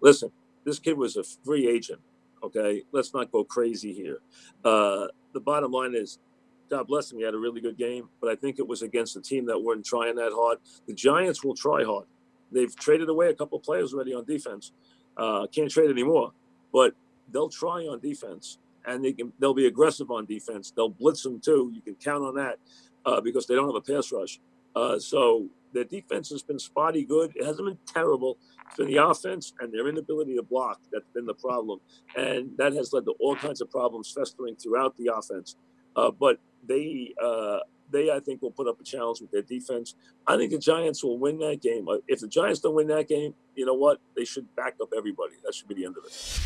Listen, this kid was a free agent. Okay, let's not go crazy here. Uh, the bottom line is, God bless him, he had a really good game, but I think it was against a team that weren't trying that hard. The Giants will try hard. They've traded away a couple players already on defense. Uh, can't trade anymore, but they'll try on defense, and they can. They'll be aggressive on defense. They'll blitz them too. You can count on that uh, because they don't have a pass rush. Uh, so their defense has been spotty good. It hasn't been terrible. It's been the offense and their inability to block that's been the problem, and that has led to all kinds of problems festering throughout the offense. Uh, but they, uh, they, I think, will put up a challenge with their defense. I think the Giants will win that game. Uh, if the Giants don't win that game, you know what? They should back up everybody. That should be the end of it.